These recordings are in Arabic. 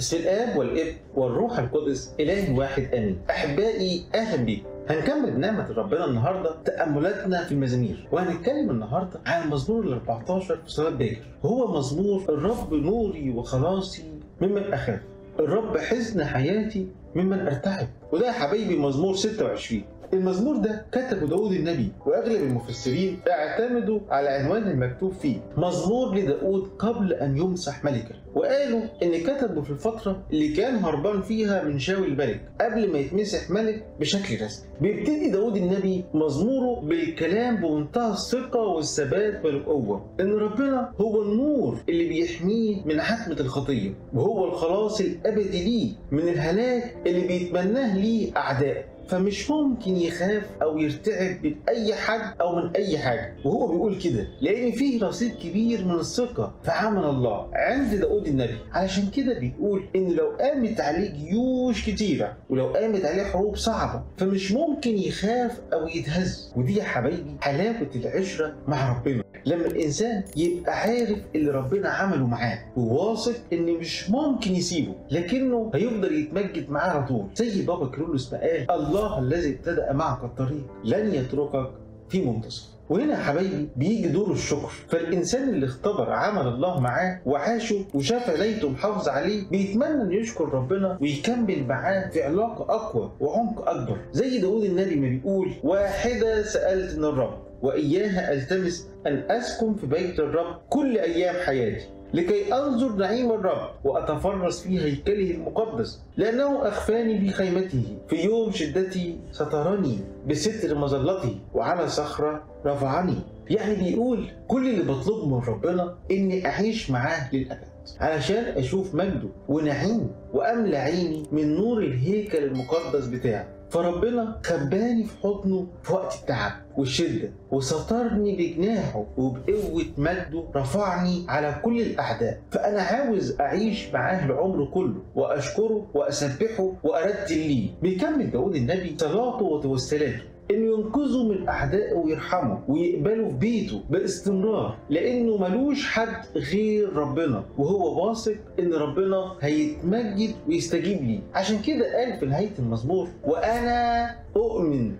بسم الآب والابن والروح القدس إله واحد آمين. أحبائي أهلا بيكم. هنكمل بنعمة ربنا النهاردة تأملاتنا في المزامير. وهنتكلم النهاردة عن المزمور ال 14 في صلاة باكر وهو مزمور الرب نوري وخلاصي ممن أخاف. الرب حزن حياتي ممن أرتعب وده يا حبايبي مزمور 26 المزمور ده كتبه داود النبي وأغلب المفسرين اعتمدوا على عنوان المكتوب فيه مزمور لداود قبل أن يمسح ملكا وقالوا إن كتبه في الفترة اللي كان هربان فيها من شاول الملك قبل ما يتمسح ملك بشكل رسمي. بيبتدي داود النبي مزموره بالكلام بمنتهى الثقة والثبات والقوة إن ربنا هو النور اللي بيحميه من حتمة الخطية وهو الخلاص الأبدي ليه من الهلاك اللي بيتمناه ليه اعدائه فمش ممكن يخاف أو يرتعب من أي حد أو من أي حاجة. وهو بيقول كده لأن فيه رصيد كبير من الثقة. في عمل الله عند داود النبي. علشان كده بيقول إن لو قامت عليه جيوش كتيرة ولو قامت عليه حروب صعبة فمش ممكن يخاف أو يتهز. ودي يا حبايبي حلاوة العشرة مع ربنا. لما الإنسان يبقى عارف اللي ربنا عمله معاه وواثق إن مش ممكن يسيبه لكنه هيفضل يتمجد معاه على طول. زي بابا كرولوس ما قال الله الذي ابتدأ معك الطريق. لن يتركك في منتصف. وهنا يا حبايبي بيجي دور الشكر. فالإنسان اللي اختبر عمل الله معاه وعاشه وشاف علايته محافظ عليه بيتمنى انه يشكر ربنا ويكمل معاه في علاقة أقوى وعمق أكبر. زي داود النبي ما بيقول واحدة سالت من الرب وإياها ألتمس أن أسكن في بيت الرب كل أيام حياتي. لكي أنظر نعيم الرب وأتفرس في هيكله المقدس لأنه أخفاني في خيمته في يوم شدتي سترني بستر مظلته وعلى صخرة رفعني. يعني بيقول كل اللي بطلبه من ربنا إني أعيش معاه للأبد. علشان أشوف مجده ونعيمه وأملى عيني من نور الهيكل المقدس بتاعه. فربنا خباني في حضنه في وقت التعب والشدة وسترني بجناحه وبقوة مجده رفعني على كل الأعداء فأنا عاوز أعيش معاه العمر كله وأشكره وأسبحه وأرتل ليه. بيكمل داود النبي صلاته وتوسلاته انه ينقذه من اعدائه ويرحمه ويقبله في بيته باستمرار لأنه ملوش حد غير ربنا وهو واثق إن ربنا هيتمجد ويستجيب ليه. عشان كده قال في نهاية المزمور وأنا أؤمن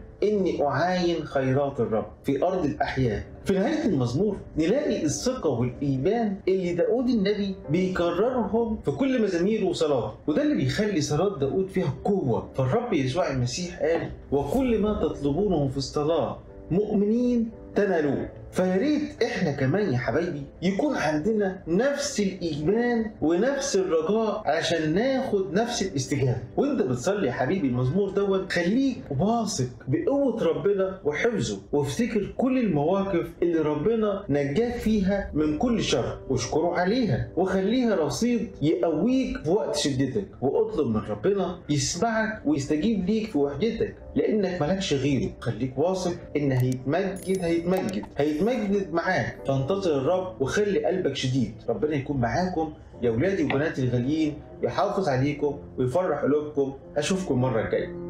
اني اعاين خيرات الرب في أرض الأحياء. في نهاية المزمور نلاقي الثقة والإيمان اللي داود النبي بيكررهم في كل مزاميره وصلاته. وده اللي بيخلي صلاة داود فيها قوة. فالرب يسوع المسيح قال وكل ما تطلبونه في الصلاة مؤمنين تنالوه. فيا ريت إحنا كمان يا حبايبي يكون عندنا نفس الإيمان ونفس الرجاء عشان ناخد نفس الاستجابة. وأنت بتصلي يا حبيبي المزمور دوت خليك واثق بقوة ربنا وحفظه وافتكر كل المواقف اللي ربنا نجاك فيها من كل شر. واشكره عليها وخليها رصيد يقويك في وقت شدتك. وأطلب من ربنا يسمعك ويستجيب ليك في وحدتك لأنك مالكش غيره. خليك واثق إن هيتمجد هيتمجد. هيتمجد معاك. فانتظر الرب وخلي قلبك شديد. ربنا يكون معاكم. يا ولادي وبناتي الغاليين يحافظ عليكم ويفرح قلوبكم. أشوفكم المرة الجاية.